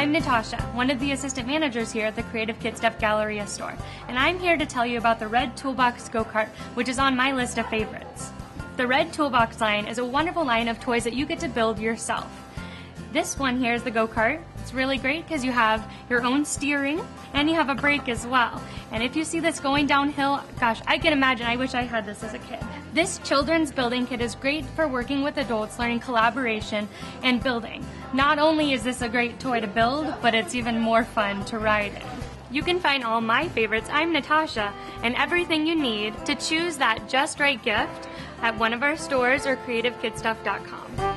I'm Natasha, one of the assistant managers here at the Creative Kidstuff Galleria store, and I'm here to tell you about the Red Toolbox Go Kart, which is on my list of favorites. The Red Toolbox line is a wonderful line of toys that you get to build yourself. This one here is the go kart. It's really great because you have your own steering and you have a brake as well. And if you see this going downhill, gosh, I can imagine. I wish I had this as a kid. This children's building kit is great for working with adults, learning collaboration and building. Not only is this a great toy to build, but it's even more fun to ride in. You can find all my favorites, I'm Natasha, and everything you need to choose that just right gift at one of our stores or creativekidstuff.com.